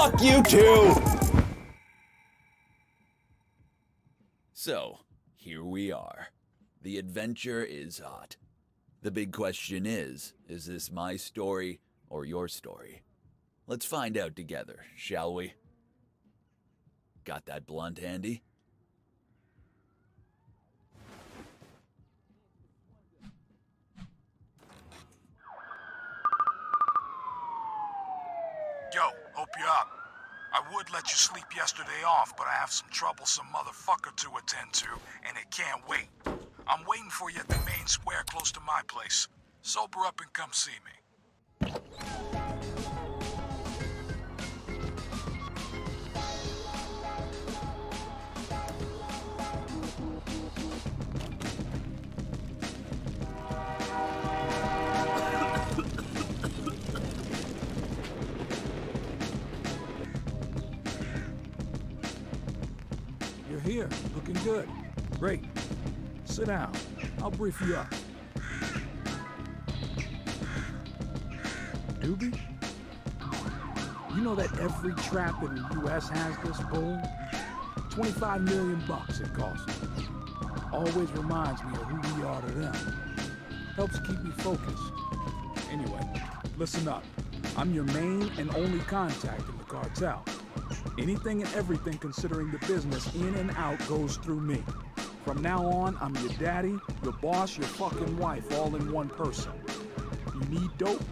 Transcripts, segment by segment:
done! Fuck you too! So, here we are. The adventure is hot. The big question is is this my story or your story? Let's find out together, shall we? Got that blunt handy? Yo, hope you're up. Would let you sleep yesterday off, but I have some troublesome motherfucker to attend to, and it can't wait. I'm waiting for you at the main square close to my place. Sober up and come see me. Looking good. Great. Sit down. I'll brief you up. Doobie? You know that every trap in the U.S. has this bull? 25 million bucks it costs. Always reminds me of who we are to them. Helps keep me focused. Anyway, listen up. I'm your main and only contact in the cartel. Anything and everything considering the business in and out goes through me. From now on, I'm your daddy, your boss, your fucking wife, all in one person. You need dope?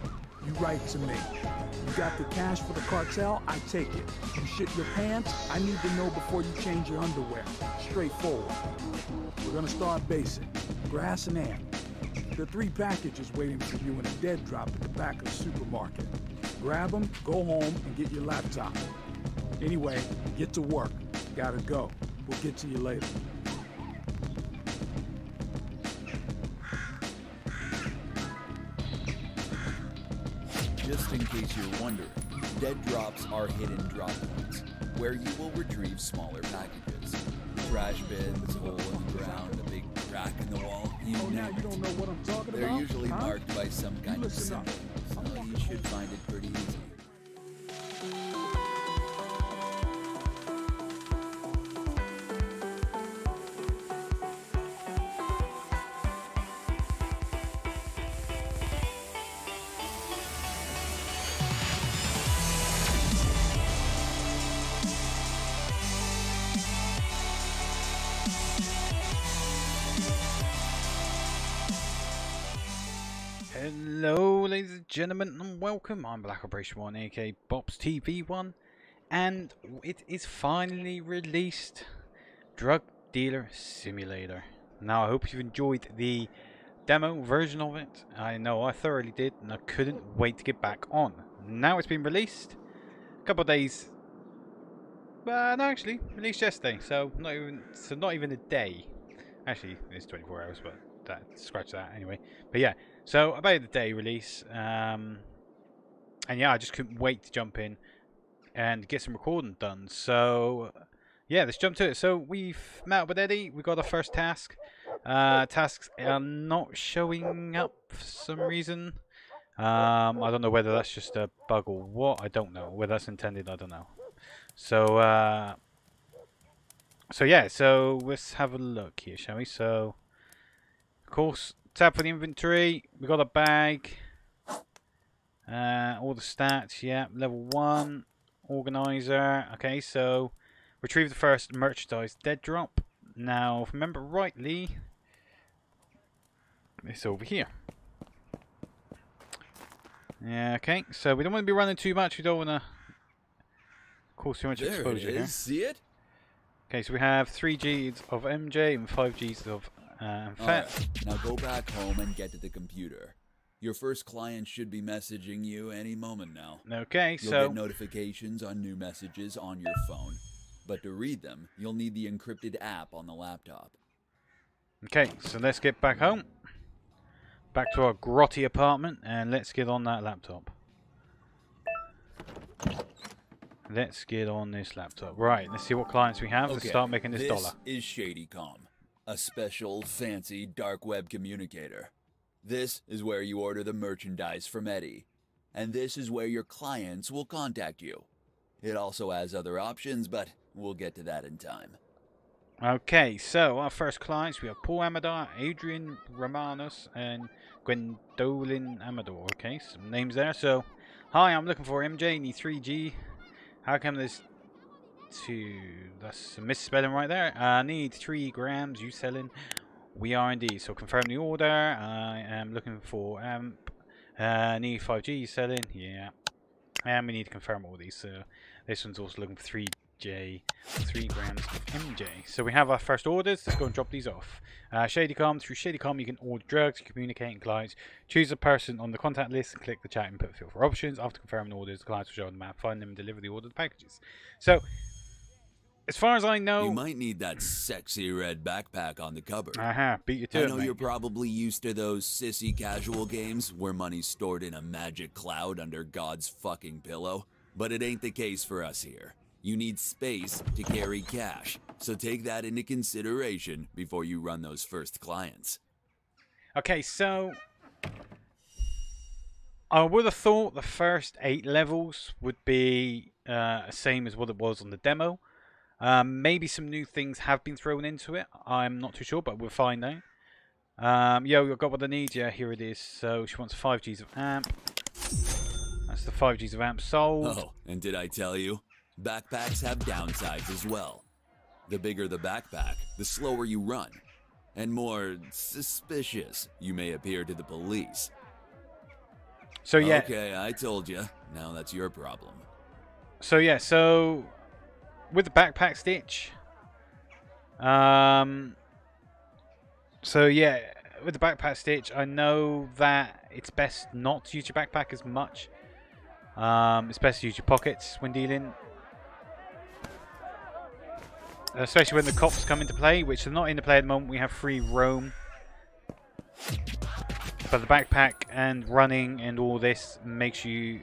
You write to me. You got the cash for the cartel? I take it. You shit your pants? I need to know before you change your underwear. Straightforward. We're gonna start basic. Grass and. There are three packages waiting for you in a dead drop at the back of the supermarket. Grab them, go home, and get your laptop. Anyway, get to work. Gotta go. We'll get to you later. Just in case you're wondering, dead drops are hidden drop points, where you will retrieve smaller packages. Trash bins, hole in the ground, a big crack in the wall, you Oh, now you don't know what I'm talking They're about? usually huh? marked by some kind of symbol, so you should find it pretty easy. Gentlemen, and welcome. I'm Black Operation 1, aka Bob's TV 1, and it is finally released Drug Dealer Simulator. Now, I hope you've enjoyed the demo version of it. I know I thoroughly did, and I couldn't wait to get back on. Now it's been released, a couple of days. Well, no, actually, released yesterday, so not even so not even a day. Actually, it's 24 hours, but that scratch that anyway. But yeah, so about the day release, um, and yeah, I just couldn't wait to jump in and get some recording done. So yeah, let's jump to it. So we've met with Eddie. We got our first task. Uh, tasks are not showing up for some reason. Um, I don't know whether that's just a bug or what. I don't know whether that's intended. I don't know. So uh, so yeah, so let's have a look here, shall we? So of course, tab for the inventory. We got a bag. Uh, all the stats, yeah. Level one, organizer. Okay, so retrieve the first merchandise dead drop. Now, if I remember rightly, it's over here. Yeah, okay. So we don't want to be running too much. We don't want to cause too much There it exposure here. is, see it? Okay, so we have 3 Gs of MJ and 5 Gs of uh, Fat. Alright, now go back home and get to the computer. Your first client should be messaging you any moment now. Okay, You'll so get notifications on new messages on your phone. But to read them, you'll need the encrypted app on the laptop. okay, so let's get back home. Back to our grotty apartment and let's get on that laptop. Let's get on this laptop. Right, let's see what clients we have. Let's Okay, start making this, this dollar. is ShadyCom, a special, fancy dark web communicator. This is where you order the merchandise from Eddie, and this is where your clients will contact you. It also has other options, but we'll get to that in time. Okay, so our first clients we have Paul Amador, Adrian Romanos, and Gwendolyn Amador. Okay, some names there. So, hi, I'm looking for MJ, need 3G. How come there's two? That's a misspelling right there. I need 3 grams, you selling? We are indeed. So, confirm the order. I am looking for amp. Uh, need 5G, selling? Yeah. And we need to confirm all these. So, this one's also looking for 3 J, 3 grams of MJ. So we have our first orders. Let's go and drop these off. Uh, ShadyCom. Through ShadyCom, you can order drugs, communicate with clients. Choose a person on the contact list and click the chat input field for options. After confirming orders, the clients will show on the map, find them, and deliver the ordered packages. So, as far as I know... You might need that sexy red backpack on the cover. Aha, uh -huh, beat you to I know mate. you're probably used to those sissy casual games where money's stored in a magic cloud under God's fucking pillow. But it ain't the case for us here. You need space to carry cash, so take that into consideration before you run those first clients. Okay, so I would have thought the first eight levels would be uh, same as what it was on the demo. Um, maybe some new things have been thrown into it. I'm not too sure, but we'll find out. Um, yo, I've got what I need. Yeah, here it is. So she wants 5 Gs of amp. That's the 5 Gs of amp sold. Oh, and did I tell you? Backpacks have downsides as well. The bigger the backpack, the slower you run, and more suspicious you may appear to the police. So yeah. Okay, I told you. Now that's your problem. So yeah, so with the backpack stitch, um, so yeah, with the backpack stitch, I know that it's best not to use your backpack as much. Um, it's best to use your pockets when dealing especially when the cops come into play, which are not into play at the moment. We have free roam. But the backpack and running and all this makes you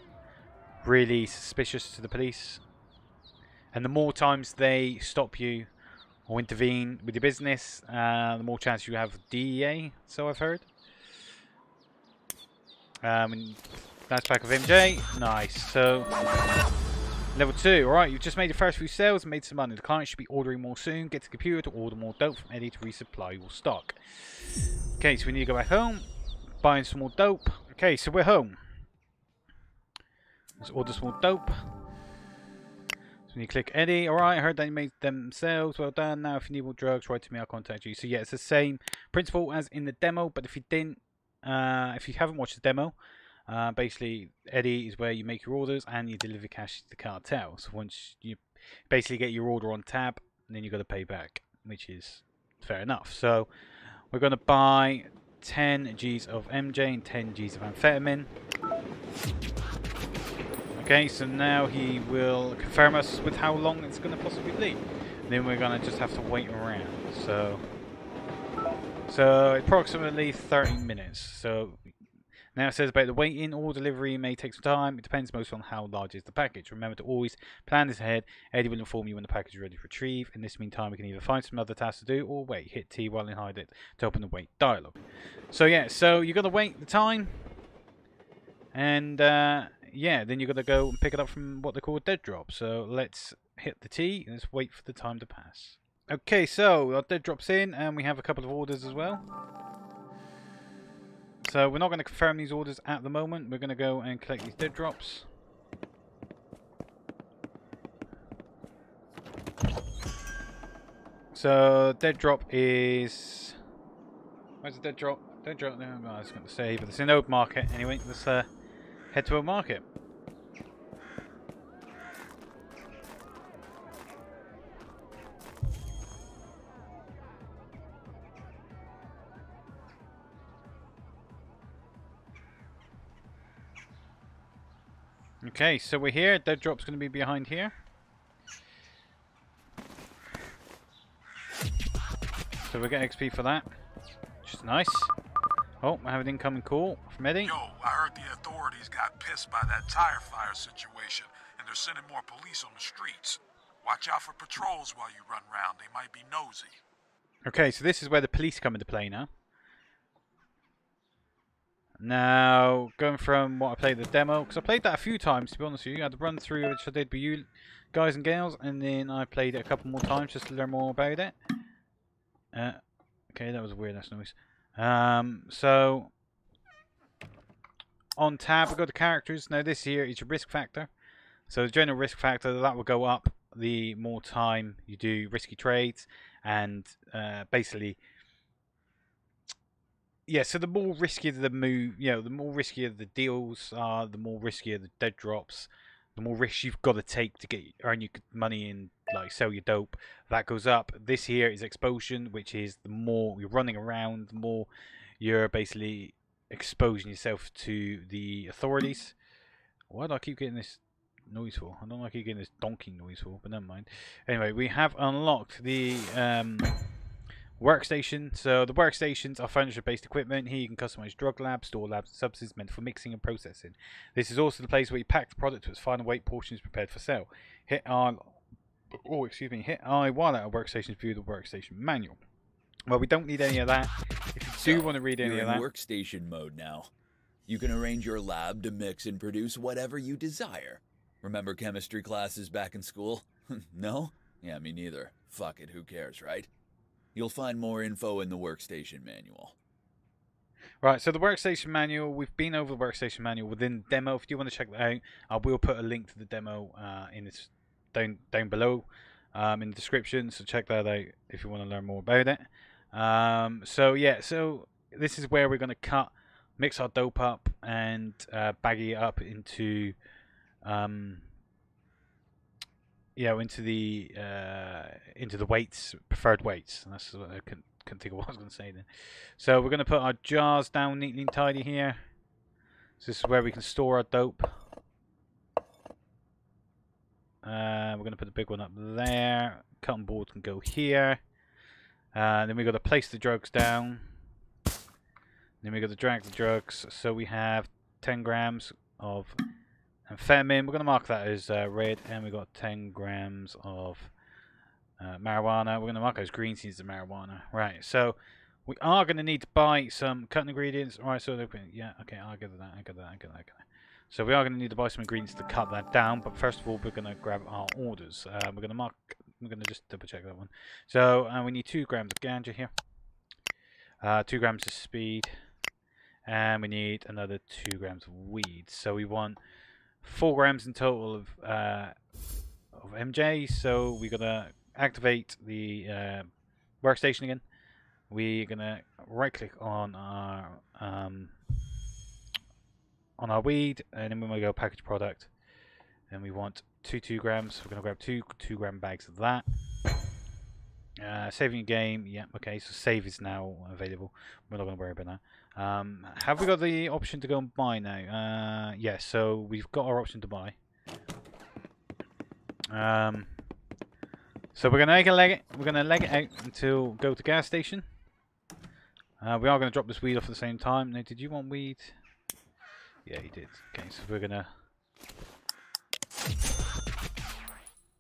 really suspicious to the police. And the more times they stop you or intervene with your business, uh, the more chance you have DEA, so I've heard. Um, back of MJ. Nice. So Level 2, alright, you've just made your first few sales and made some money. The client should be ordering more soon. Get the computer to order more dope from Eddie to resupply your stock. Okay, so we need to go back home. Buying some more dope. Okay, so we're home. Let's order some more dope. When you click Eddie, alright, I heard they made themselves. Well done. Now if you need more drugs, write to me, I'll contact you. So yeah, it's the same principle as in the demo, but if you didn't, uh, if you haven't watched the demo, uh, basically, Eddie is where you make your orders and you deliver cash to the cartel. So once you basically get your order on tab, then you've got to pay back, which is fair enough. So we're going to buy 10 Gs of MJ and 10 Gs of amphetamine. Okay, so now he will confirm us with how long it's going to possibly be. Then we're going to just have to wait around. So, so approximately 30 minutes. So now it says about the waiting or delivery may take some time. It depends most on how large is the package. Remember to always plan this ahead. Eddie will inform you when the package is ready for retrieve. In this meantime, we can either find some other tasks to do or wait. Hit T while in hide it to open the wait dialogue. So yeah, so you've got to wait the time. And uh, yeah, then you got to go and pick it up from what they call a dead drop. So let's hit the T and let's wait for the time to pass. Okay, so our dead drops in and we have a couple of orders as well. So we're not going to confirm these orders at the moment. We're going to go and collect these dead drops. So dead drop is where's the dead drop? Dead drop. No, I was going to say, but it's in Old Market anyway. Let's uh, head to a Market. Okay, so we're here. Dead drop's going to be behind here. So we get XP for that, which is nice. Oh, I have an incoming call from Eddie. Yo, I heard the authorities got pissed by that tire fire situation, and they're sending more police on the streets. Watch out for patrols while you run around. They might be nosy. Okay, so this is where the police come into play now. Now, going from what I played the demo, because I played that a few times to be honest with you. I had to run through which I did with you guys and gals, and then I played it a couple more times just to learn more about it. Uh, okay, that was weird ass noise. Um, so, on tab, we've got the characters. Now, this here is your risk factor. So, the general risk factor, that will go up the more time you do risky trades, and uh, basically yeah, so the more riskier the move, you know, the more riskier the deals are, the more riskier the dead drops, the more risk you've got to take to get earn your money and like sell your dope. That goes up. This here is exposure, which is the more you're running around, the more you're basically exposing yourself to the authorities. Why do I keep getting this noise for? I don't like keep getting this donking noise for, but never mind. Anyway, we have unlocked the um, Workstation. So the workstations are furniture-based equipment. Here you can customize drug labs, store labs, and substances meant for mixing and processing. This is also the place where you pack the product to its final weight portions prepared for sale. Hit R, oh excuse me, hit I while at a workstation view the workstation manual. Well, we don't need any of that. If you do So, want to read any of that, workstation mode now. You can arrange your lab to mix and produce whatever you desire. Remember chemistry classes back in school? no? Yeah, me neither. Fuck it, who cares, right? You'll find more info in the workstation manual. Right, so the workstation manual, we've been over the workstation manual within the demo. If you want to check that out, I will put a link to the demo uh, in this down down below um, in the description. So check that out if you want to learn more about it. Um, so yeah, so this is where we're going to cut, mix our dope up, and uh, baggy it up into, um, into the uh, into the weights, preferred weights. And that's what I couldn't think of what I was going to say then. So we're going to put our jars down neatly and tidy here. So this is where we can store our dope. Uh, we're going to put the big one up there. Cutting board can go here. Uh, then we've got to place the drugs down. Then we've got to drag the drugs. So we have 10 grams of amphetamine. We're going to mark that as uh, red. And we've got 10 grams of uh, marijuana. We're going to mark those green seeds of marijuana. Right, so we are going to need to buy some cutting ingredients. All right, so they're- yeah, okay, I'll get that, I'll get that, I get that, I get that. So we are going to need to buy some ingredients to cut that down. But first of all, we're going to grab our orders. Uh, we're going to mark. We're going to just double check that one. So uh, we need two grams of ganja here. Uh, two grams of speed, and we need another two grams of weed. So we want four grams in total of uh, of MJ. So we're gonna activate the uh, workstation again. We're gonna right click on our um, on our weed, and then we're gonna go package product, and we want two two grams. We're gonna grab two two gram bags of that. Uh, saving game, yeah, okay. So save is now available. We're not gonna worry about that. Um, have we got the option to go and buy now? Uh, yes. Yeah, so we've got our option to buy. Um, so we're gonna leg it. We're gonna leg it out until go to gas station. Uh, we are gonna drop this weed off at the same time. Now, did you want weed? Yeah, he did. Okay, so we're gonna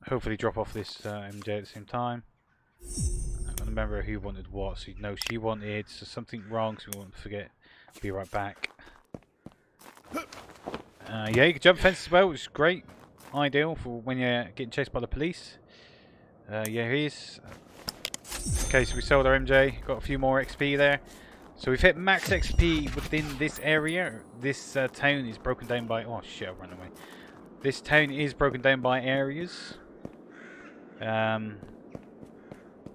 hopefully drop off this uh, MJ at the same time. I don't remember who wanted what. So you know she wanted so something wrong, so we won't forget. Be right back. Uh, yeah, you can jump fences as well, which is great. Ideal for when you're getting chased by the police. Uh, yeah, he is. Okay, so we sold our MJ. Got a few more XP there. So we've hit max XP within this area. This uh, town is broken down by... Oh shit, I ran away. This town is broken down by areas. Um,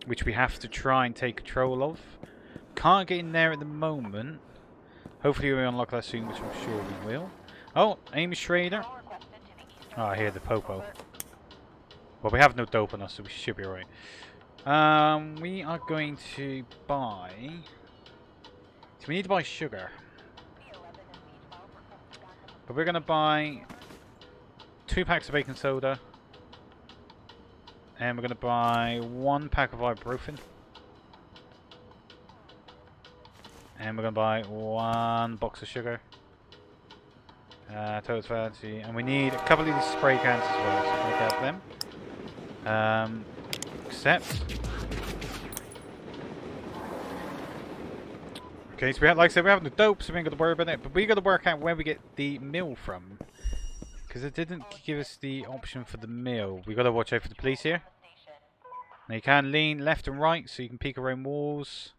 which we have to try and take control of. Can't get in there at the moment. Hopefully we unlock that soon, which I'm sure we will. Oh, Amy Schrader. Oh, I hear the popo. Well, we have no dope on us, so we should be alright. Um, we are going to buy... So we need to buy sugar. But we're going to buy two packs of baking soda. And we're going to buy one pack of ibuprofen. And we're going to buy one box of sugar. Uh, total fancy. And we need a couple of these spray cans as well. So grab them. Um, accept. Okay, so we have, like I said, we have the dope, so we ain't got to worry about it. But we got to work out where we get the mill from. Because it didn't give us the option for the mill. We got to watch out for the police here. Now you can lean left and right, so you can peek around walls.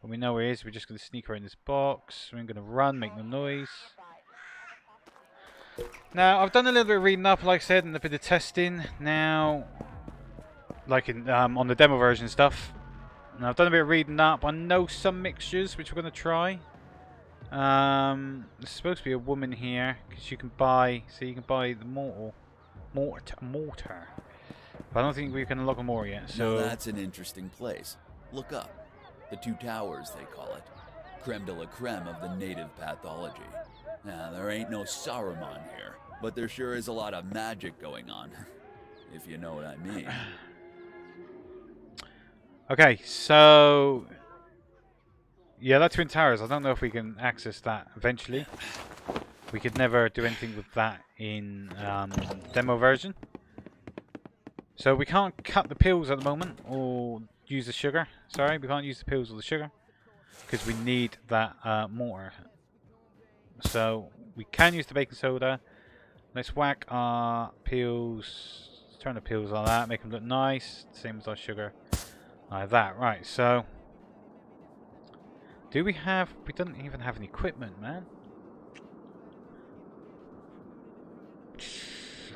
When we know where he is, we're just going to sneak around this box. We're going to run, make no noise. Now, I've done a little bit of reading up, like I said, and a bit of testing. Now, like in um, on the demo version stuff. Now, I've done a bit of reading up. I know some mixtures, which we're going to try. Um, there's supposed to be a woman here, because you can buy, so you can buy the mortar. Mortar. Mortar. But I don't think we can unlock a more yet, so... Now that's an interesting place. Look up. The Two Towers, they call it. Creme de la creme of the native pathology. Now, there ain't no Saruman here, but there sure is a lot of magic going on. if you know what I mean. Okay, so... Yeah, that Twin Towers. I don't know if we can access that eventually. We could never do anything with that in um, demo version. So we can't cut the pills at the moment, or use the sugar. Sorry, we can't use the pills or the sugar. Because we need that uh, mortar. So we can use the baking soda. Let's whack our pills. Turn the pills on that, make them look nice. Same as our sugar. Like that, right, so... Do we have... We don't even have any equipment, man.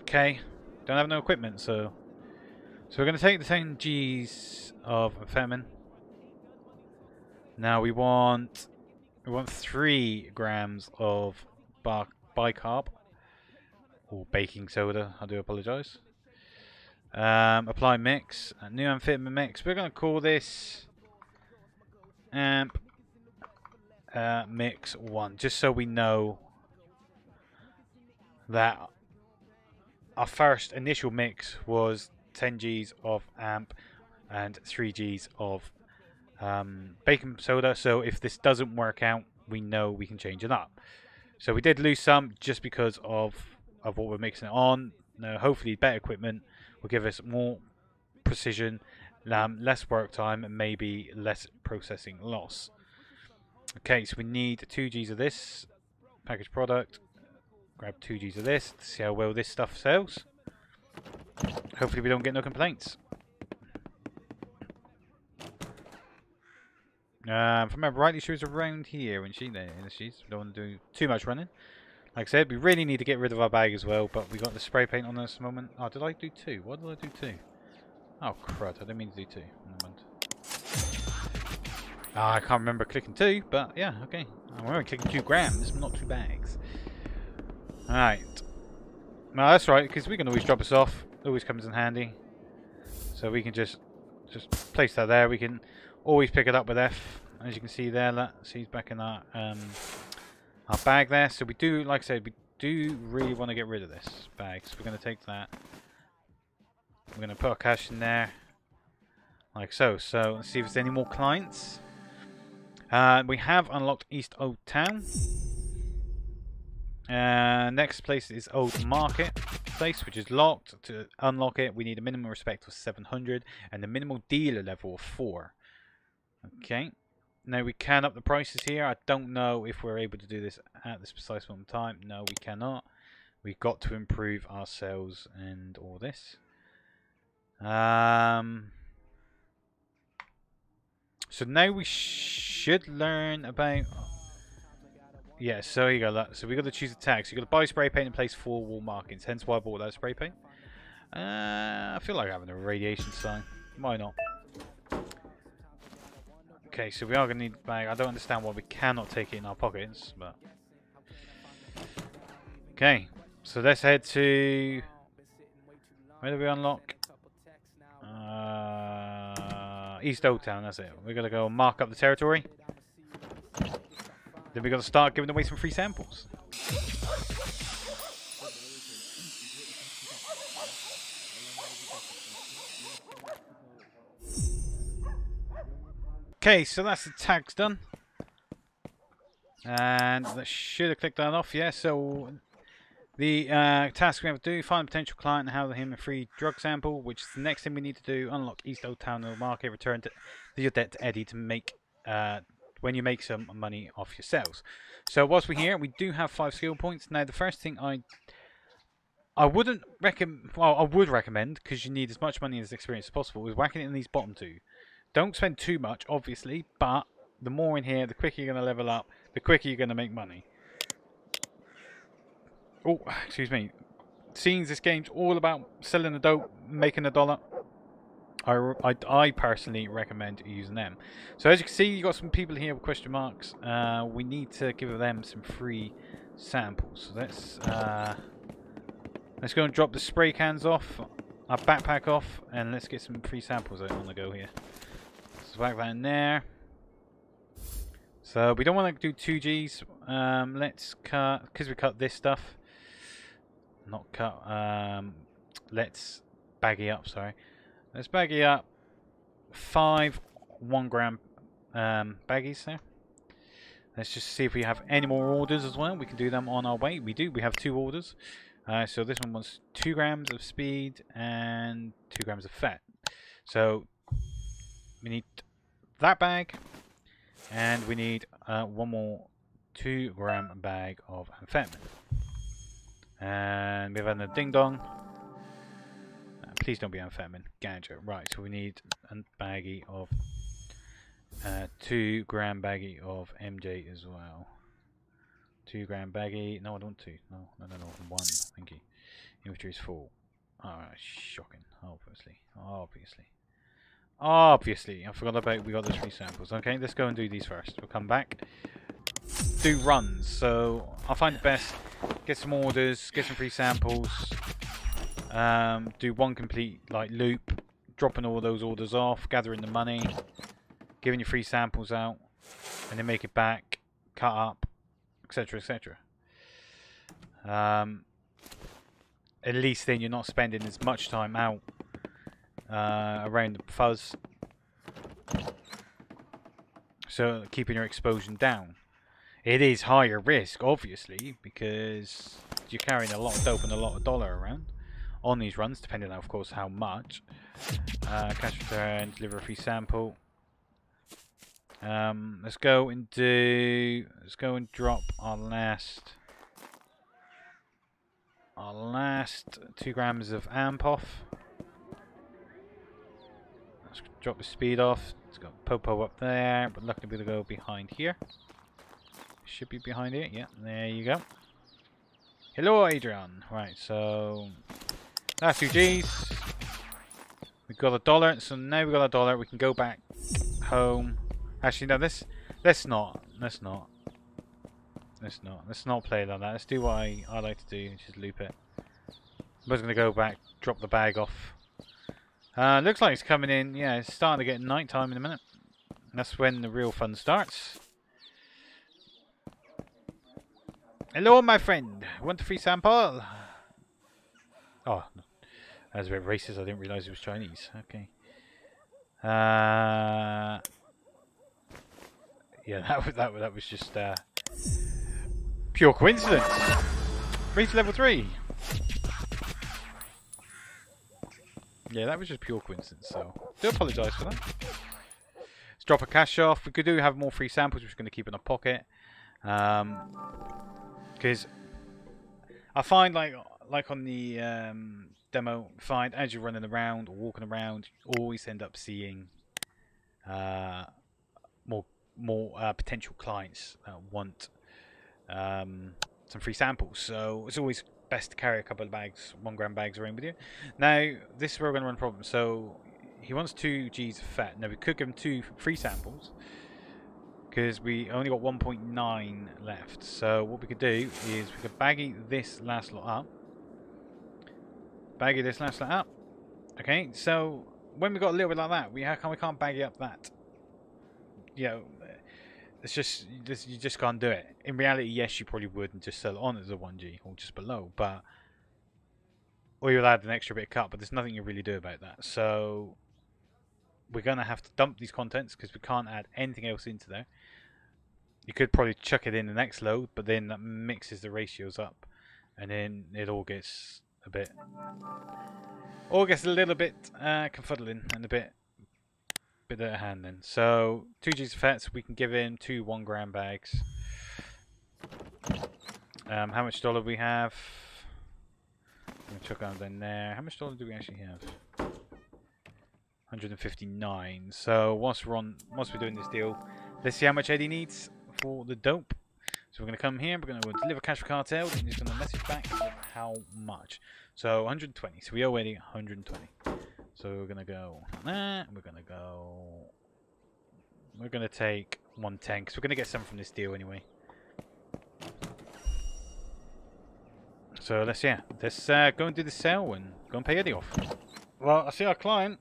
Okay. Don't have no equipment, so... So we're going to take the 10 G's of amphetamine. Now we want... We want 3 grams of bar bicarb. Or baking soda, I do apologise. Um, apply mix. New amphetamine mix. We're going to call this amp uh, mix 1. Just so we know that our first initial mix was 10 Gs of amp and 3 Gs of um, baking soda. So if this doesn't work out, we know we can change it up. So we did lose some just because of of what we're mixing it on. Now, hopefully, better equipment will give us more precision, um, less work time, and maybe less processing loss. Okay, so we need 2 Gs of this package product. Grab 2 Gs of this to see how well this stuff sells. Hopefully we don't get no complaints. Um, if I remember rightly, she was around here when she there. She's don't want to do too much running. Like I said, we really need to get rid of our bag as well, but we got the spray paint on us moment. Oh, did I do two? What did I do two? Oh, crud. I didn't mean to do two. Ah, I can't remember clicking two, but yeah, okay. I'm only clicking two grams, not two bags. Alright. No, that's right, because we can always drop us off. Always comes in handy. So we can just just place that there. We can always pick it up with F. As you can see there, that see back in our um, our bag there. So we do, like I said, we do really want to get rid of this bag. So we're going to take that. We're going to put our cash in there, like so. So let's see if there's any more clients. Uh, we have unlocked East Old Town. Uh, next place is Old Market place, which is locked. To unlock it, we need a minimum respect of 700 and a minimal dealer level of 4. Okay. Now we can up the prices here. I don't know if we're able to do this at this precise moment in time. No, we cannot. We've got to improve our sales and all this. Um, so now we should learn about... Yeah, so you go. So we got to choose a tag. So you got to buy spray paint and place four wall markings. Hence why I bought that spray paint. Uh, I feel like having a radiation sign. Why not? Okay, so we are going to need bag. I don't understand why we cannot take it in our pockets, but... Okay, so let's head to... Where do we unlock? Uh, East Old Town, that's it. We're going to go mark up the territory. Then we're going to start giving away some free samples. Okay, so that's the tags done. And that should have clicked that off, yeah. So the uh, task we have to do, find a potential client and have him a free drug sample, which is the next thing we need to do. Unlock East Old Town Market, return to your debt to Eddie to make uh, when you make some money off your sales. So whilst we're here, we do have five skill points. Now the first thing I I wouldn't recommend, well I would recommend, because you need as much money and as experience as possible, is whacking it in these bottom two. Don't spend too much, obviously, but the more in here, the quicker you're going to level up, the quicker you're going to make money. Oh, excuse me. Seeing this game's all about selling the dope, making a dollar, I, I, I, personally recommend using them. So as you can see, you've got some people here with question marks. Uh, we need to give them some free samples. So let's uh, let's go and drop the spray cans off, our backpack off, and let's get some free samples on the go here. Swag that in there. So we don't want to do two Gs. Um, let's cut because we cut this stuff. Not cut. Um, let's baggy up. Sorry. Let's baggy up five one gram um, baggies there. Let's just see if we have any more orders as well. We can do them on our way. We do. We have two orders. Uh, so this one wants two grams of speed and two grams of fat. So we need that bag and we need uh, one more two gram bag of amphetamine. And we've had a ding dong. Please don't be amphetamine. Ganja. Right, so we need a baggie of... Uh, two gram baggie of MJ as well. Two gram baggie. No, I don't want two. No, no, no, no. One. Thank you. Inventory is full. Alright, shocking. Obviously. Obviously. Obviously. I forgot about we got the three samples. Okay, let's go and do these first. We'll come back. Do runs. So, I'll find the best. Get some orders. Get some free samples um, do one complete like loop, dropping all those orders off, gathering the money, giving your free samples out, and then make it back, cut up, etc., etc. Um, at least then you're not spending as much time out uh, around the fuzz. So keeping your exposure down. It is higher risk, obviously, because you're carrying a lot of dope and a lot of dollar around on these runs, depending on, of course, how much. Uh, cash return, deliver a free sample. Um, let's go and do. Let's go and drop our last. Our last two grams of amp off. Let's drop the speed off. It's got Popo up there, but luckily we'll go behind here. Should be behind it. Yeah, there you go. Hello, Adrian. Right, so that's two G's. We've got a dollar, so now we've got a dollar, we can go back home. Actually, no, this, let's not, let's not. Let's not, let's not play like that. Let's do what I, I like to do, just loop it. I'm just going to go back, drop the bag off. Uh, looks like it's coming in, yeah, it's starting to get night time in a minute. That's when the real fun starts. Hello, my friend. Want a free sample? Oh, I was a bit racist. I didn't realise it was Chinese. Okay. Uh, yeah, that was that, that was just uh, pure coincidence. Race level three. Yeah, that was just pure coincidence. So, do apologise for that. Let's drop a cash off. We could do have more free samples, which we're going to keep in our pocket. Because um, I find like like on the um, demo, find as you're running around or walking around, you always end up seeing uh, more more uh, potential clients that want um, some free samples. So it's always best to carry a couple of bags, one gram bags around with you. Now this is where we're going to run a problem. So he wants two G's of fat. Now we could give him two free samples because we only got 1.9 left. So what we could do is we could baggy this last lot up baggy this last lot up. Okay, so when we got a little bit like that, we how come we can't baggy up that? You know, it's just you just can't do it. In reality, yes, you probably would and just sell it on as a 1G or just below, but or you'll add an extra bit of cut, but there's nothing you really do about that. So we're gonna have to dump these contents because we can't add anything else into there. You could probably chuck it in the next load, but then that mixes the ratios up, and then it all gets a bit. all gets a little bit uh, confuddling and a bit bit of then. So, 2 G's of effects, we can give him two 1 gram bags. Um, how much dollar we have? I'm chuck in there. How much dollar do we actually have? 159. So once we're on, once we're doing this deal, let's see how much Eddie needs for the dope. So we're gonna come here. We're gonna deliver cash for cartel, and he's gonna message back how much. So 120. So we owe Eddie 120. So we're gonna go that. We're gonna go. We're gonna take 110 because we're gonna get some from this deal anyway. So let's yeah, let's uh, go and do the sale and go and pay Eddie off. Well, I see our client,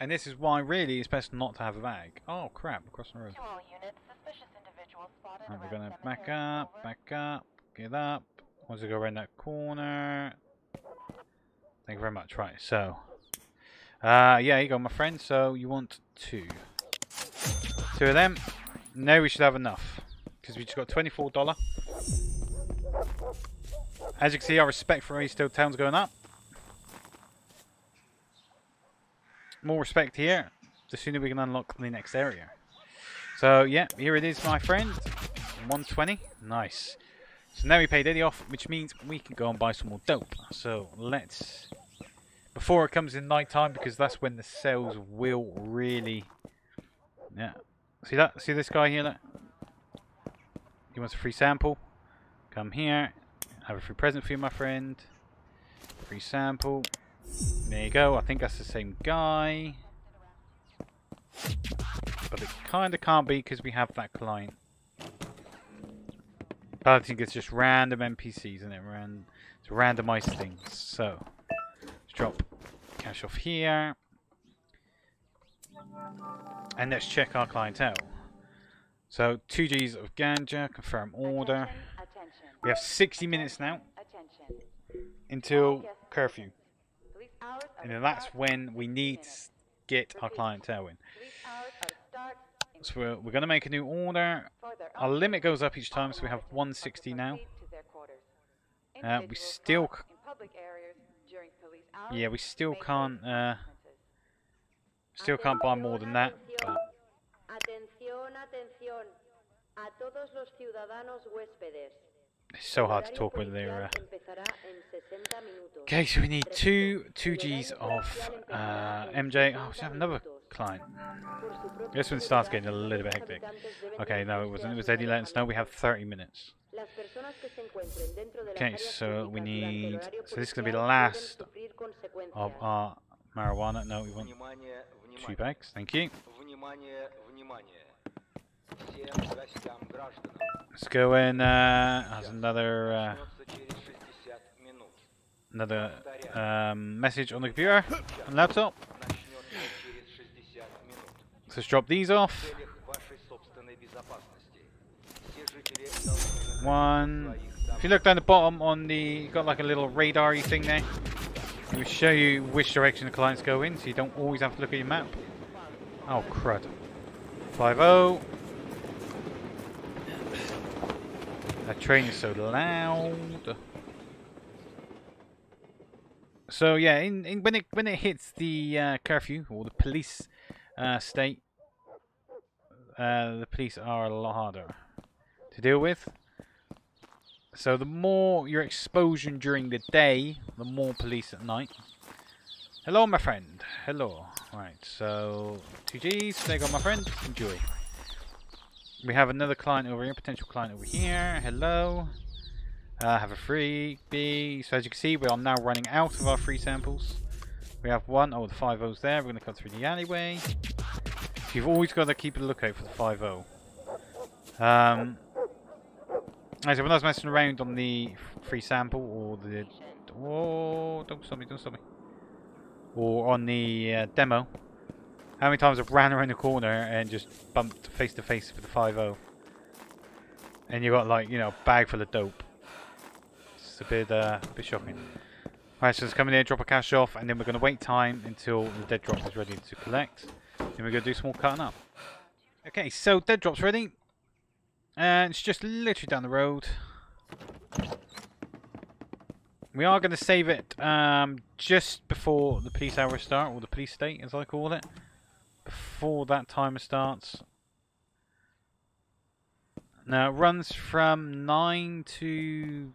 and this is why really it's best not to have a bag. Oh crap, across the road. Right, we're gonna back up, back up, get up. Once we go around that corner. Thank you very much. Right, so. Uh, yeah, you go, my friend. So you want two. Two of them. No, we should have enough. Because we just got $24. As you can see, our respect for East Old Town's going up. More respect here, the sooner we can unlock the next area. So, yeah, here it is, my friend. 120. Nice. So now we paid Eddie off, which means we can go and buy some more dope. So, let's... Before it comes in night time, because that's when the sales will really... Yeah. See that? See this guy here? Look? He wants a free sample. Come here. Have a free present for you, my friend. Free sample. There you go. I think that's the same guy. But it kind of can't be because we have that client. But I think it's just random NPCs, isn't it? Ran it's randomized things. So, let's drop off here. And let's check our clientele. So, 2 Gs of ganja, confirm order. We have 60 minutes now until curfew. And then that's when we need to get our clientele in. So we're, we're going to make a new order. Our limit goes up each time, so we have 160 now. Uh, we still... Yeah, we still can't... Uh, still can't buy more than that. But it's so hard to talk when they're... Uh... Okay, so we need two 2Gs of uh, MJ. Oh, we have another client. This one starts getting a little bit hectic. Okay, no, it wasn't. It was Eddie letting us know we have 30 minutes. Okay, so we need... So this is going to be the last of our marijuana. No, we want two bags. Thank you. Let's go in. Uh, there's another uh, another um, message on the computer and laptop. So let's drop these off. One. If you look down the bottom on the, got like a little radar thing there. It will show you which direction the clients go in, so you don't always have to look at your map. Oh crud. 5-0. That train is so loud. So yeah, in, in, when it when it hits the uh, curfew or the police uh, state, uh, the police are a lot harder to deal with. So the more your exposure during the day, the more police at night. Hello, my friend. Hello. Right, so two Gs. There go, my friend. Enjoy. We have another client over here, potential client over here. Hello. Uh, have a free B. So as you can see, we are now running out of our free samples. We have one. Oh, the 5 O's there. We're going to come through the alleyway. You've always got to keep a lookout for the 5 O. Um, so when I was messing around on the free sample or the... Oh, don't stop me, don't stop me. Or on the uh, demo, how many times I've ran around the corner and just bumped face to face with the 5-0. And you got like, you know, a bag full of dope. It's a bit, uh, a bit shocking. Right, so it's coming in, drop a cash off, and then we're going to wait time until the dead drop is ready to collect. Then we're going to do some more cutting up. Okay, so dead drop's ready. And it's just literally down the road. We are going to save it um, just before the police hours start, or the police state as I call it. before that timer starts. Now it runs from 9 to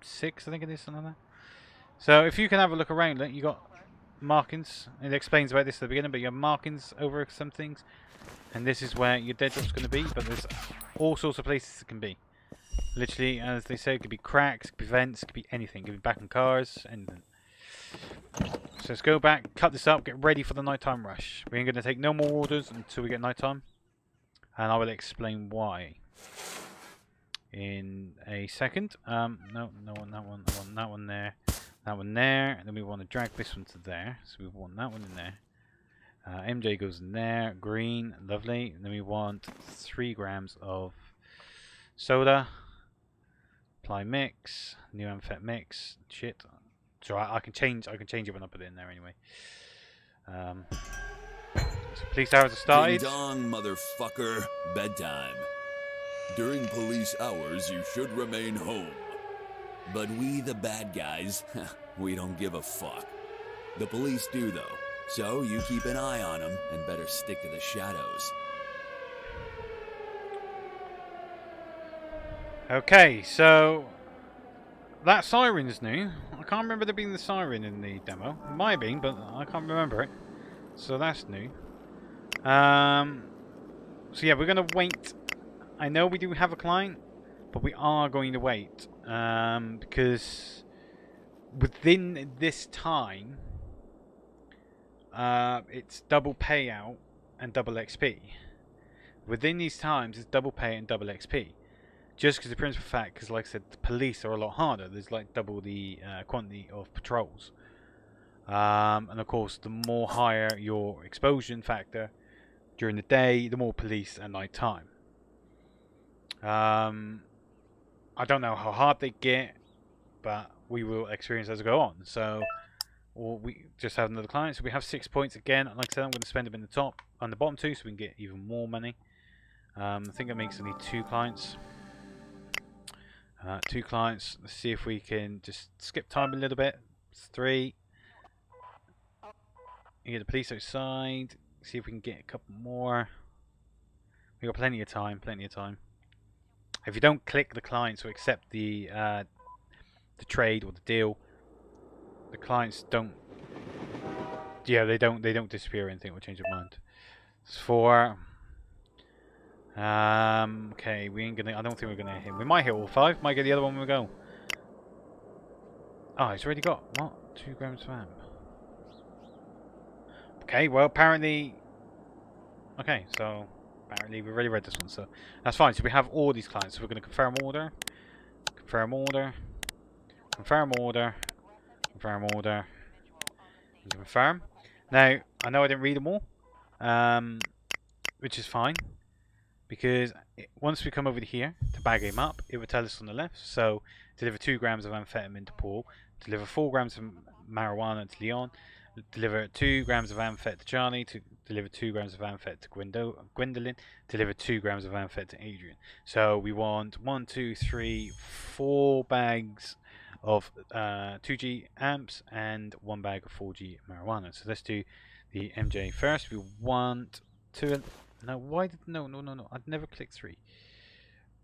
6, I think it is, something like that. So if you can have a look around, you got markings. It explains about this at the beginning, but you have markings over some things. And this is where your dead drop's going to be, but there's all sorts of places it can be. Literally, as they say, it could be cracks, could be vents, could be anything. It could be back in cars, anything. So let's go back, cut this up, get ready for the nighttime rush. We ain't going to take no more orders until we get nighttime. And I will explain why in a second. Um, no, no one, that one, that one, that one there, that one there. And then we want to drag this one to there. So we want that one in there. Uh, MJ goes in there, green, lovely. And then we want three grams of soda. Apply mix, new amphet mix. Shit. So I, I, can change. I can change it when I put it in there anyway. Um, so police hours are started. Ding dong, motherfucker. Bedtime. During police hours, you should remain home. But we, the bad guys, we don't give a fuck. The police do, though. So you keep an eye on them and better stick to the shadows. Okay, so that siren's new. I can't remember there being the siren in the demo. It might have been, but I can't remember it. So that's new. Um, so yeah, we're going to wait. I know we do have a client, but we are going to wait. Um, because within this time, uh, it's double payout and double XP. Within these times, it's double pay and double XP. Just because the principal fact, because like I said, the police are a lot harder. There's like double the uh, quantity of patrols. Um, and of course, the more higher your exposure factor during the day, the more police at night time. Um, I don't know how hard they get, but we will experience as we go on. So, or we just have another client. So we have six points again. Like I said, I'm going to spend them in the top and the bottom two, so we can get even more money. Um, I think it makes only two clients. Uh, two clients. Let's see if we can just skip time a little bit. It's three. You get the police outside. See if we can get a couple more. We got plenty of time. Plenty of time. If you don't click the clients or accept the uh, the trade or the deal, the clients don't. Yeah, they don't. They don't disappear or anything or change their mind. It's four. Um, okay, we ain't gonna. I don't think we're gonna hit. We might hit all five. Might get the other one when we go. Oh, he's already got what? Two grams of amp. Okay, well apparently. Okay, so apparently we've already read this one, so that's fine. So we have all these clients. So we're gonna confirm order, confirm order, confirm order, confirm order, confirm. Now I know I didn't read them all, um, which is fine because it, once we come over here to bag him up, it will tell us on the left. So deliver two grams of amphetamine to Paul, deliver four grams of marijuana to Leon, deliver two grams of amphet to Charlie, to deliver two grams of amphet to Gwendo, Gwendolyn, deliver two grams of amphet to Adrian. So we want one, two, three, four bags of uh, 2G amps and one bag of 4G marijuana. So let's do the MJ first. We want two now, why did... No, no, no, no. I'd never click three.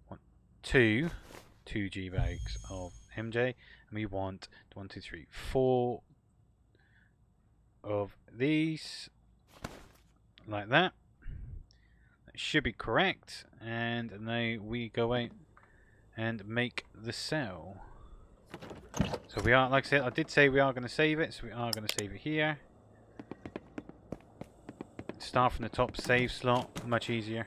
One, two. Two G bags of MJ. And we want one, two, three, four of these. Like that. That should be correct. And now we go out and make the cell. So we are, like I said, I did say we are going to save it, so we are going to save it here. Start from the top save slot, much easier.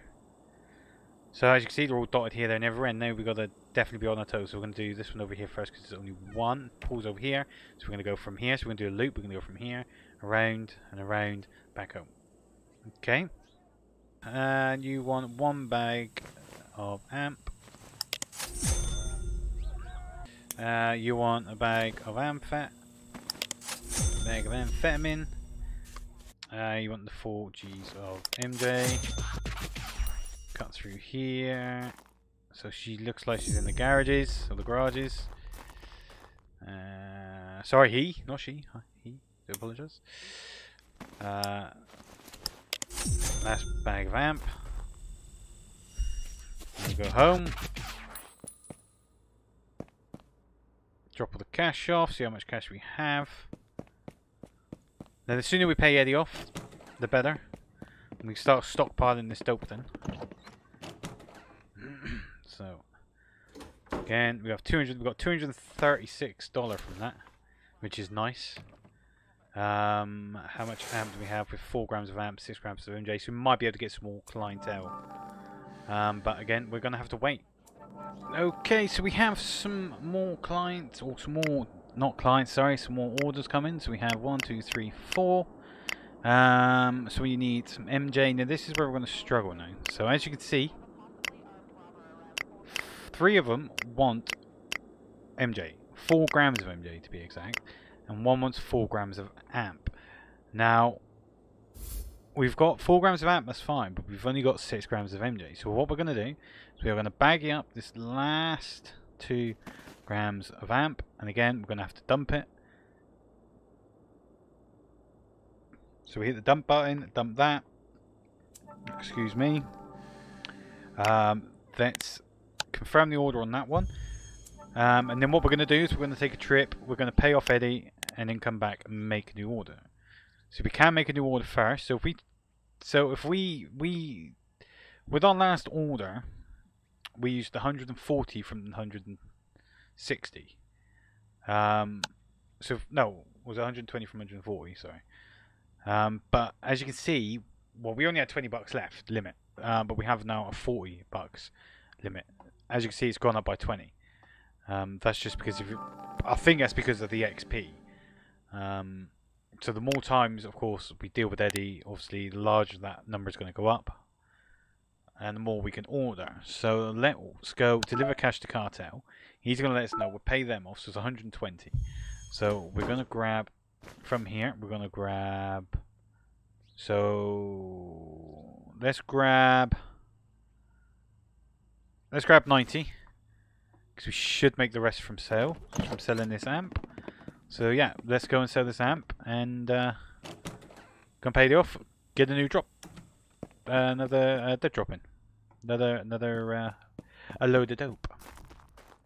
So as you can see, they're all dotted here, they never end. Now we've got to definitely be on our toes. So we're going to do this one over here first because there's only one. Pulls over here. So we're going to go from here. So we're going to do a loop. We're going to go from here, around and around, back home. Okay. And you want one bag of amp. Uh, you want a bag of amphet. Bag of amphetamine. Uh, you want the 4 Gs of MJ. Cut through here. So she looks like she's in the garages, or the garages. Uh, sorry, he, not she. He, do apologise. Uh, Last bag of amp. Go home. Drop all the cash off, see how much cash we have. Now the sooner we pay Eddie off, the better. And we start stockpiling this dope then. so again, we have 200 we got 236 dollar from that, which is nice. Um, how much amp do we have with 4 grams of amp, 6 grams of MJ? So we might be able to get some more clientele. Um, but again, we're going to have to wait. Okay, so we have some more clients, or some more, not clients, sorry, some more orders coming. So we have one, two, three, four. Um, so we need some MJ. Now this is where we're going to struggle now. So as you can see, three of them want MJ. Four grams of MJ to be exact and one wants 4 grams of amp. Now, we've got 4 grams of amp, that's fine, but we've only got 6 grams of MJ. So what we're going to do is we're going to baggy up this last 2 grams of amp, and again, we're going to have to dump it. So we hit the dump button, dump that. Excuse me. Um, let's confirm the order on that one. Um, and then what we're going to do is we're going to take a trip, we're going to pay off Eddie, and then come back and make a new order. So we can make a new order first. So if we, so if we we, with our last order, we used 140 from 160. Um, so no, was 120 from 140. Sorry. Um, but as you can see, well, we only had 20 bucks left limit, uh, but we have now a 40 bucks limit. As you can see, it's gone up by 20. Um, that's just because of, I think that's because of the XP. Um, so the more times, of course, we deal with Eddie, obviously the larger that number is going to go up. And the more we can order. So let's go deliver cash to cartel. He's going to let us know. We'll pay them off. So it's 120. So we're going to grab from here. We're going to grab. So let's grab. Let's grab 90. Because we should make the rest from sale, from selling this amp. So yeah, let's go and sell this amp and uh, go and pay it off. Get a new drop. Uh, another uh, dead drop in. Another, another uh, a load of dope.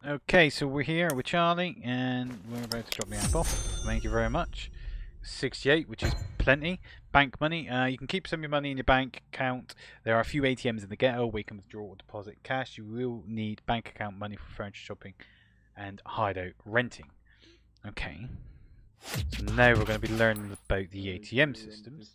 Okay, so we're here with Charlie and we're about to drop the amp off. Thank you very much. 68, which is plenty. Bank money. Uh, you can keep some of your money in your bank account. There are a few ATMs in the ghetto where you can withdraw or deposit cash. You will need bank account money for furniture shopping and hideout renting. Okay. So now we're going to be learning about the ATM systems.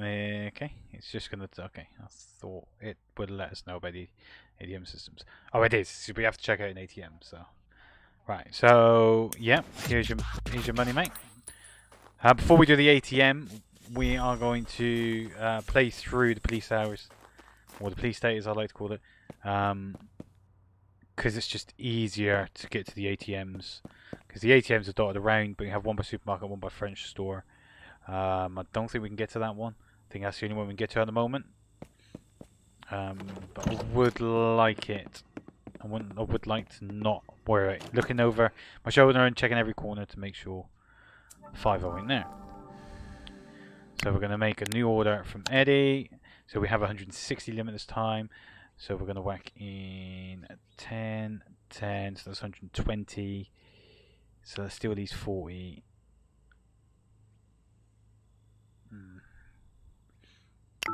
Okay, it's just going to... Okay, I thought it would let us know about the ATM systems. Oh, it is. So we have to check out an ATM, so... Right, so yeah, here's your here's your money, mate. Uh, before we do the ATM, we are going to uh, play through the police hours, or the police state as I like to call it, because it's just easier to get to the ATMs. Because the ATMs are dotted around, but you have one by supermarket, one by French store. Um, I don't think we can get to that one. I think that's the only one we can get to at the moment. Um, but I would like it. I would, I would like to not worry. Looking over my shoulder and checking every corner to make sure 5 are in there. So we're going to make a new order from Eddie. So we have 160 limit this time. So we're going to whack in 10, 10, so that's 120. So let's deal these 40. Hmm.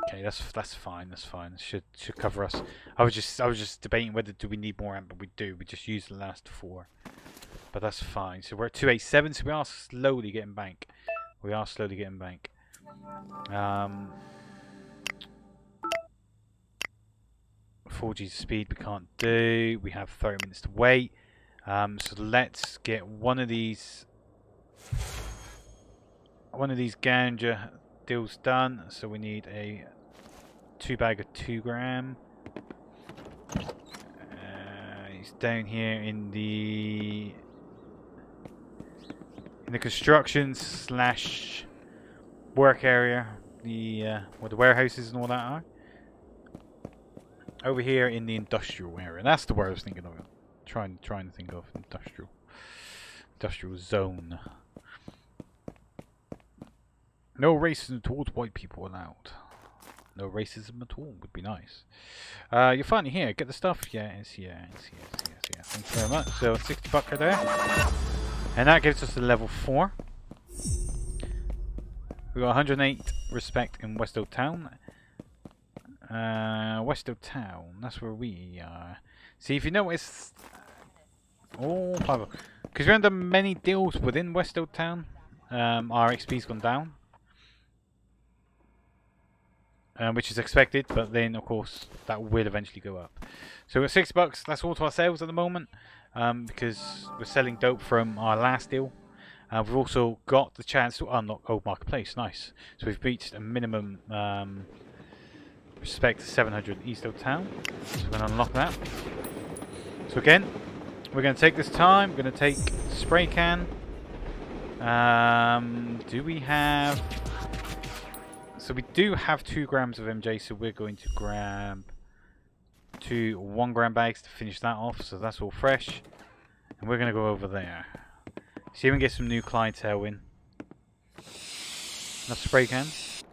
Okay, that's that's fine. That's fine. Should should cover us. I was just I was just debating whether do we need more amp, but we do. We just use the last four, but that's fine. So we're at two eight seven. So we are slowly getting bank. We are slowly getting bank. Um, 4G speed we can't do. We have 30 minutes to wait. Um, so let's get one of these one of these ganja deal's done. So we need a two bag of two gram. Uh, he's down here in the in the construction slash work area, the uh, where the warehouses and all that are. Over here in the industrial area. That's the word I was thinking of. Trying trying to think of industrial industrial zone. No racism towards white people allowed. No racism at all would be nice. Uh, you're finally here. Get the stuff. Yeah, it's here. It's here. It's here. It's here. Thank you very much. So 60 bucks right there. And that gives us the level 4. We got 108 respect in West Westo Town. Uh, West Old Town. That's where we are. See, if you notice... Oh, because we haven't done many deals within West Old Town, um, our XP's gone down um, which is expected, but then of course that will eventually go up. So at six bucks, that's all to ourselves at the moment, um, because we're selling dope from our last deal. Uh, we've also got the chance to unlock Old Marketplace, nice. So we've reached a minimum um, respect to 700 East Old Town, so we're going to unlock that. So again, we're going to take this time, we're going to take spray can. Um, do we have so we do have two grams of MJ, so we're going to grab two one gram bags to finish that off. So that's all fresh. And we're going to go over there. See if we can get some new clientele in. Enough spray cans.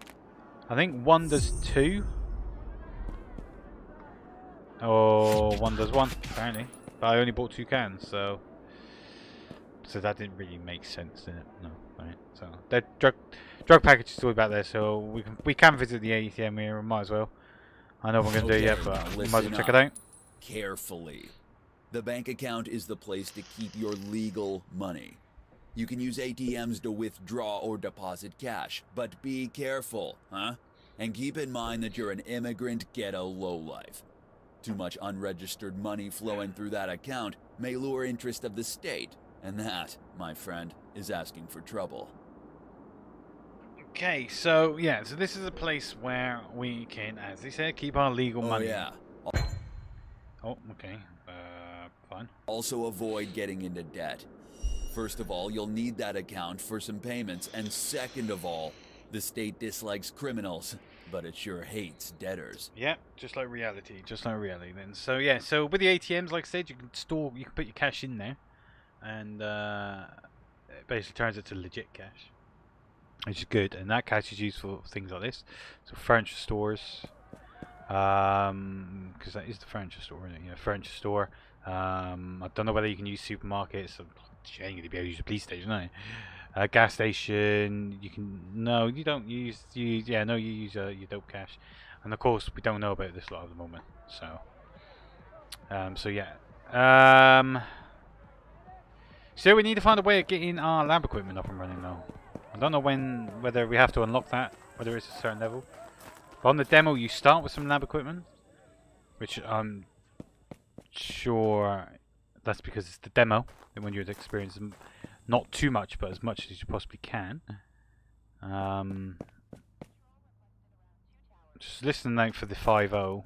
I think one does two. Or one does one, apparently. But I only bought two cans, so... So that didn't really make sense, did it? No, right. So, that drug drug package is still back there, so we can we can visit the ATM here. Might as well. I know what we're gonna okay, do yet, but we might as well check it out. Carefully, the bank account is the place to keep your legal money. You can use ATMs to withdraw or deposit cash, but be careful, huh? And keep in mind that you're an immigrant ghetto lowlife. Too much unregistered money flowing through that account may lure interest of the state, and that, my friend, is asking for trouble. Okay, so yeah, so this is a place where we can, as they said, keep our legal oh, money. yeah. Oh, okay. Uh, fine. Also avoid getting into debt. First of all, you'll need that account for some payments, and second of all, the state dislikes criminals, but it sure hates debtors. Yeah, just like reality, just like reality then. So yeah, so with the ATMs, like I said, you can store, you can put your cash in there, and uh, it basically turns it to legit cash which is good. And that cash is used for things like this. So furniture stores, because um, that is the furniture store, isn't it? Yeah, furniture store. Um, I don't know whether you can use supermarkets. You ain't gonna be able to use a police station, no. Uh, gas station. You can no, you don't use. You yeah, no, you use uh, your dope cash. And of course, we don't know about this lot at the moment. So, um, so yeah. Um, so we need to find a way of getting our lab equipment up and running now. I don't know when, whether we have to unlock that, whether it's a certain level. But on the demo, you start with some lab equipment, which I'm sure that's because it's the demo, and when you're experiencing not too much, but as much as you possibly can. Um, just listening out for the 5-0.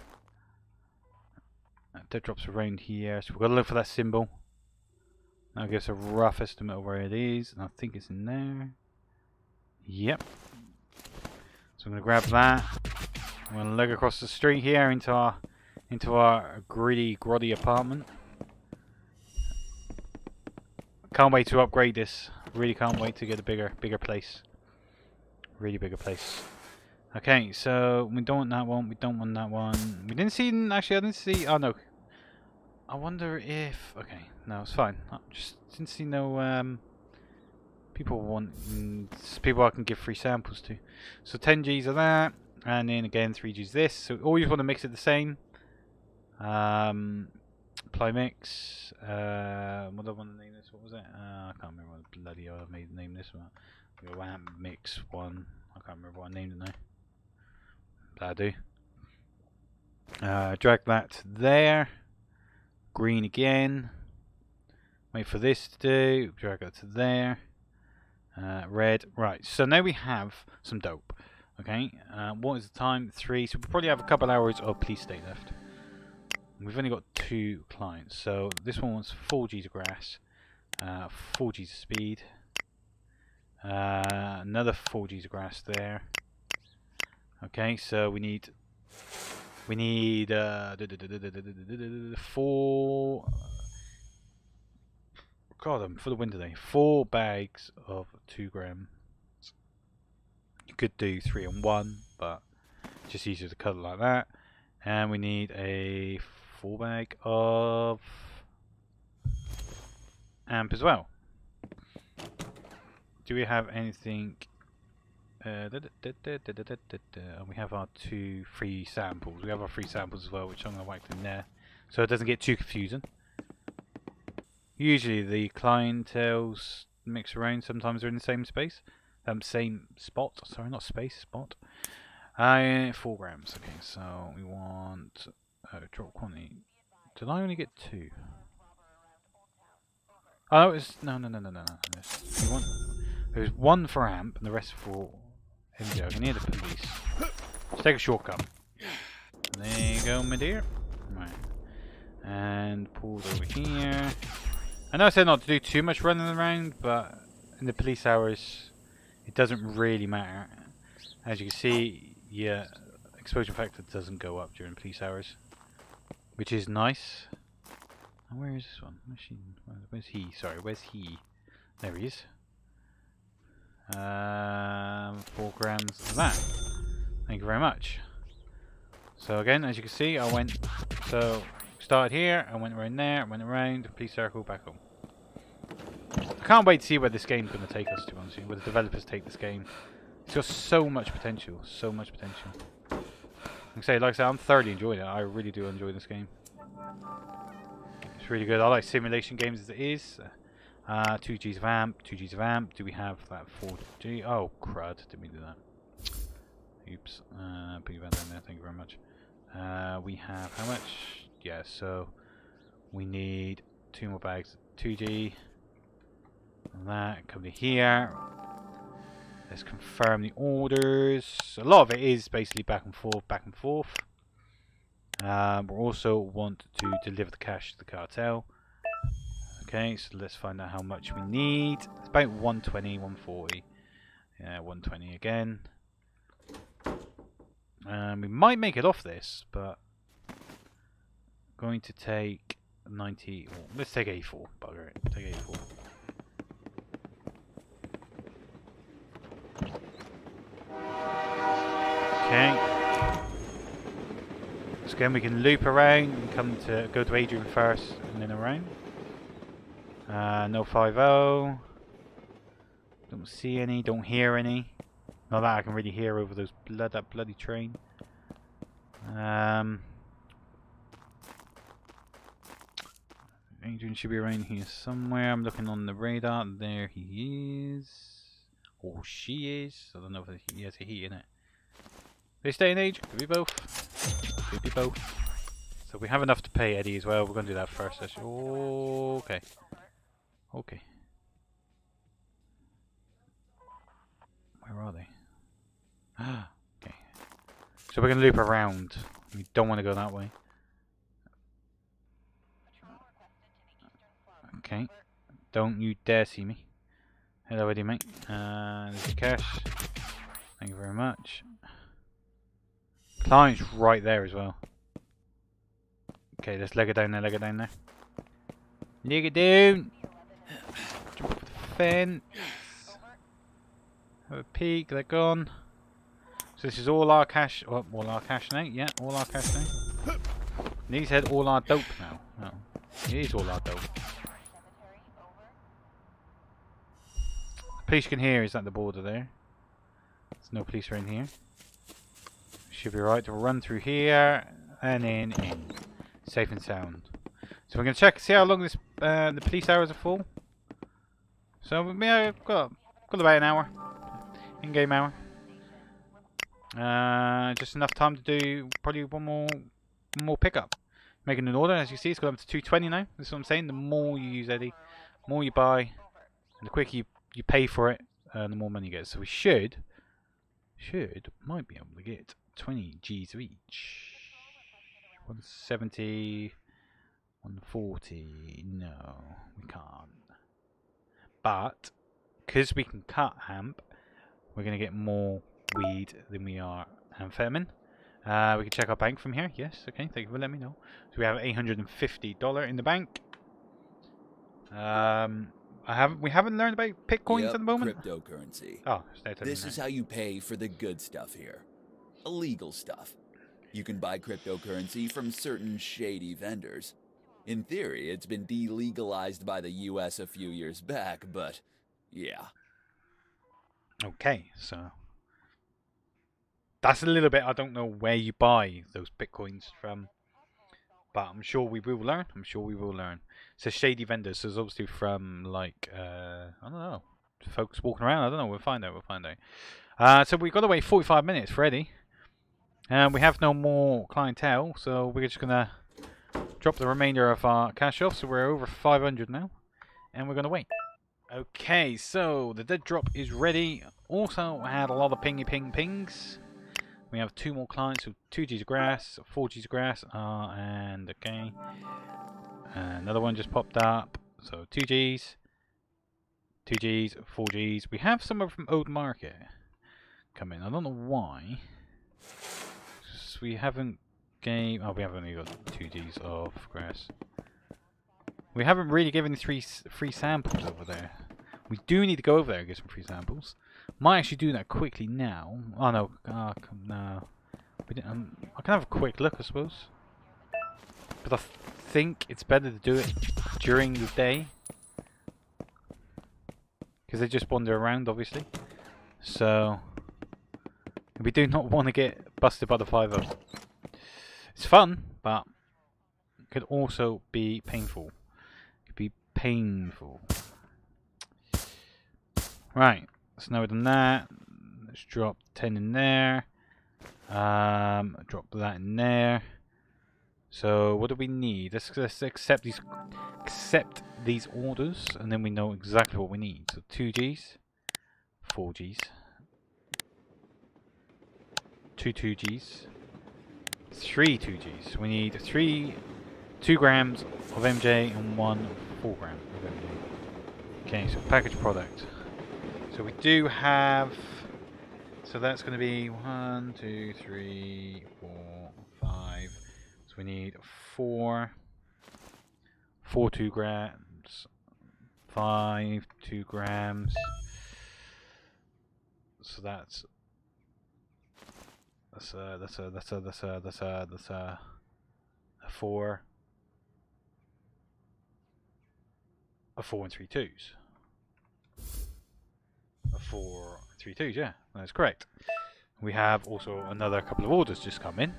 That drops around here, so we've got to look for that symbol. That'll give us a rough estimate of where it is, and I think it's in there. Yep. So I'm going to grab that. I'm going to leg across the street here into our into our gritty, grotty apartment. Can't wait to upgrade this. Really can't wait to get a bigger, bigger place. Really bigger place. Okay, so we don't want that one. We don't want that one. We didn't see. Actually, I didn't see. Oh no. I wonder if. Okay, no, it's fine. I just didn't see no. Um, people want mm, people I can give free samples to. So 10 G's of that, and then again 3 G's this. So always want to mix it the same. Um, mix. Uh, what do I want to name this? What was it? Uh, I can't remember what bloody I made name this one. Mix one. I can't remember what I named it now. That do. Uh, drag that there. Green again. Wait for this to do. Drag that to there. Uh, red. Right, so now we have some dope. Okay, uh, what is the time? Three. So we probably have a couple hours of police state left. We've only got two clients. So this one wants 4 G's of grass, uh, 4 G's of speed, uh, another 4 G's of grass there. Okay, so we need we need uh, four got them for the win today. Four bags of two gram. You could do three and one, but just easier to cut like that. And we need a fullback of amp as well. Do we have anything? Uh, we have our two free samples. We have our free samples as well, which I'm going to wipe in there, so it doesn't get too confusing. Usually the clientels mix around. Sometimes they're in the same space, um, same spot. Sorry, not space spot. Uh, grams. Okay, so we want uh, drop quantity. Did I only get two? Oh, it's no, no, no, no, no, no. Yes. You want there's one for amp and the rest for MJ. I can the police. Let's take a shortcut. There you go, my dear. Right. And pulled over here. I know I said not to do too much running around, but in the police hours, it doesn't really matter. As you can see, yeah, exposure factor doesn't go up during police hours, which is nice. And where is this one? She, where's he? Sorry, where's he? There he is. Um, four grams of that. Thank you very much. So again, as you can see, I went, so started here, I went around there, went around, police circle, back home. I can't wait to see where this game's going to take us to, honestly, where the developers take this game. It's got so much potential, so much potential. Like I say, like I said, I'm thoroughly enjoying it. I really do enjoy this game. It's really good. I like simulation games as it is. Uh, 2 Gs of amp, 2 Gs of amp. Do we have that 4G? Oh, crud. Didn't we do that? Oops. Uh, put you down there. Thank you very much. Uh, we have how much? Yeah, so we need two more bags. 2G. And That come to here. Let's confirm the orders. A lot of it is basically back and forth, back and forth. Um, we also want to deliver the cash to the cartel. Okay, so let's find out how much we need. It's about 120, 140. Yeah, 120 again. Um, we might make it off this, but going to take 90. Well, let's take 84. Bugger it. Take 84. Okay. So again, we can loop around and come to go to Adrian first, and then around. Uh, no 5 -0. Don't see any, don't hear any. Not that I can really hear over those blood that bloody train. Um Adrian should be around here somewhere. I'm looking on the radar. There he is. Or she is. I don't know if he has a he in it. This day and age, could be both. Could be both. So we have enough to pay Eddie as well. We're going to do that first. Okay. Okay. Where are they? okay. So we're going to loop around. We don't want to go that way. Okay. Don't you dare see me. Hello, Eddie, mate. Uh, there's your cash. Thank you very much. Client's right there as well. Okay, let's leg it down there, leg it down there. Leg it down! Jump over the fence. Have a peek, they're gone. So this is all our cash, oh, all our cash now, yeah, all our cash now. These had all our dope now. Oh, it is all our dope. Police can hear is that the border there. There's no police around here. Should be right to run through here and then in. Safe and sound. So we're going to check, see how long this uh, the police hours are full. So we have got, got about an hour. In-game hour. Uh, just enough time to do probably one more more pickup. Making an order, as you see, it's gone up to 220 now. This is what I'm saying. The more you use Eddie, the more you buy, and the quicker you, you pay for it, uh, the more money you get. So we should, should, might be able to get 20 G's of each. 170, 140. No, we can't. But, because we can cut amp, we're going to get more weed than we are amphetamine. Uh, we can check our bank from here. Yes, okay, thank you for letting me know. So we have $850 in the bank. Um, I haven't. We haven't learned about Bitcoins Yep, at the moment. Cryptocurrency. Oh, This is how you pay for the good stuff here. Illegal stuff. You can buy cryptocurrency from certain shady vendors. In theory, it's been delegalized by the US a few years back, but yeah. Okay, so that's a little bit. I don't know where you buy those bitcoins from, but I'm sure we will learn. I'm sure we will learn. So shady vendors. So it's obviously from like uh, I don't know, folks walking around. I don't know. We'll find out. We'll find out. Uh, so we've got to wait 45 minutes for And we have no more clientele. So we're just gonna drop the remainder of our cash off. So we're over 500 now, and we're gonna wait. Okay, so the dead drop is ready. Also, I had a lot of pingy ping pings. We have two more clients, so 2G's of grass, 4G's of grass, uh, and okay. Another one just popped up, so 2G's, 2G's, 4G's. We have some from Old Market coming. I don't know why. We haven't gave. Oh, we haven't only got 2G's of grass. We haven't really given three free samples over there. We do need to go over there and get some free samples. Might actually do that quickly now. Oh no, uh, c- no. Um, I can have a quick look, I suppose. But I th- think it's better to do it during the day. Because they just wander around, obviously. So, we do not want to get busted by the fiver. It's fun, but it could also be painful could be painful. Right, so now we've done that. Let's drop 10 in there. Um, drop that in there. So what do we need? Let's, let's accept these accept these orders, and then we know exactly what we need. So two Gs, four Gs, two two Gs, three two Gs. We need three two grams of MJ and one four gram of MJ. Okay, so package product. So we do have. So that's going to be one, two, three, four, five. So we need four, four two grams, five two grams. So that's that's a that's a that's a that's a that's a that's a, a four. A four and three twos. A four, three twos, yeah, that's correct. We have also another couple of orders just come in.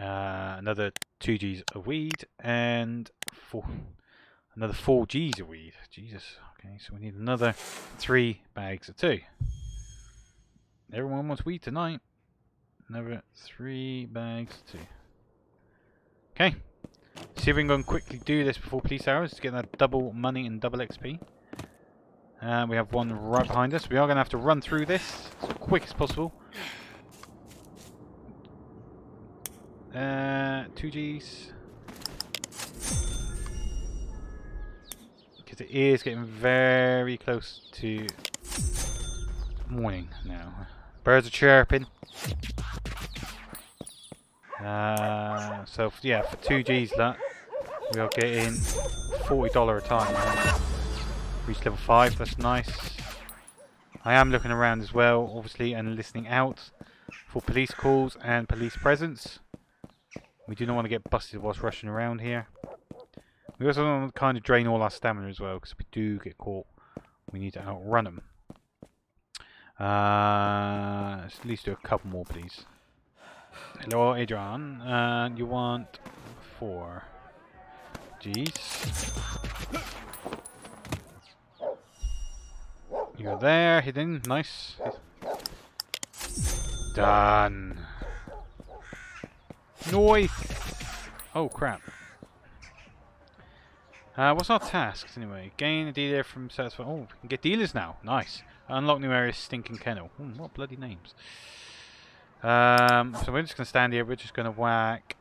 Uh, another two Gs of weed and four, another four Gs of weed. Jesus. Okay, so we need another three bags of two. Everyone wants weed tonight. Another three bags two. Okay. See if we can quickly do this before police hours to get that double money and double XP. Uh, we have one right behind us. We are going to have to run through this as quick as possible. Uh, two Gs. Because it is getting very close to morning now. Birds are chirping. Uh, so yeah, for two Gs that we are getting forty dollar a time. Reach level five. That's nice. I am looking around as well, obviously, and listening out for police calls and police presence. We do not want to get busted whilst rushing around here. We also want to kind of drain all our stamina as well, because if we do get caught, we need to outrun them. Uh, let's at least do a couple more, please. Hello, Adrian. Uh, you want four G's. You're there, hidden. Nice. Done. Noise! Oh, crap. Uh, what's our tasks anyway? Gain a dealer from satisfy. Oh, we can get dealers now. Nice. Unlock new areas. Stinking kennel. Hmm, what bloody names? Um, so we're just gonna stand here. We're just gonna whack.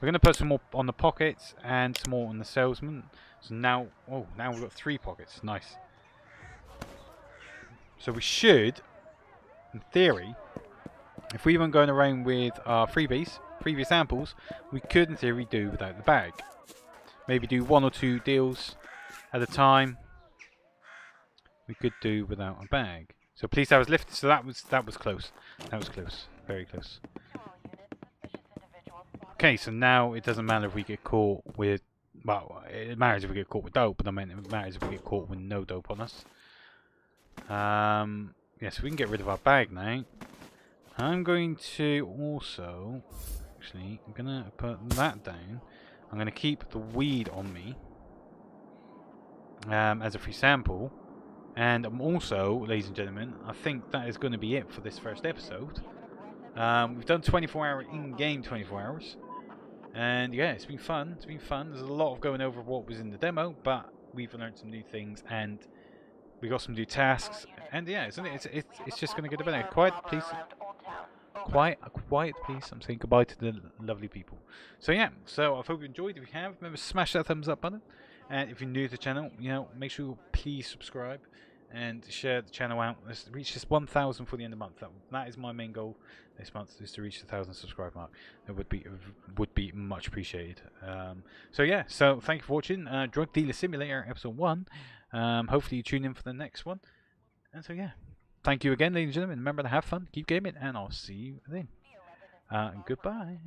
We're gonna put some more on the pockets and some more on the salesman. So now, oh, now we've got three pockets. Nice. So we should, in theory, if we weren't going around with our freebies, previous samples, we could in theory do without the bag. Maybe do one or two deals at a time we could do without a bag. So police was lifted. So that was that was close. That was close. Very close. Okay, so now it doesn't matter if we get caught with. Well, it matters if we get caught with dope, but I mean it matters if we get caught with no dope on us. Um, yes, we can get rid of our bag now. I'm going to also, actually, I'm gonna put that down. I'm gonna keep the weed on me um, as a free sample. And I'm also, ladies and gentlemen, I think that is going to be it for this first episode. Um, we've done 24 hour in-game 24 hours. And yeah, it's been fun. It's been fun. There's a lot of going over what was in the demo, but we've learned some new things and we got some new tasks. And yeah, it's it's it's, it's just going to get better. Quiet, please. Quiet, a quiet, please. I'm saying goodbye to the lovely people. So yeah, so I hope you enjoyed. If you have, remember smash that thumbs up button. And if you're new to the channel, you know, make sure you please subscribe and share the channel out. Let's reach this 1,000 for the end of the month. That, that is my main goal this month is to reach the 1,000 subscribe mark. It would be would be much appreciated. Um, so yeah, so thank you for watching uh, Drug Dealer Simulator episode one. Um, hopefully you tune in for the next one. And so yeah, thank you again, ladies and gentlemen. Remember to have fun, keep gaming, and I'll see you then. Uh, goodbye.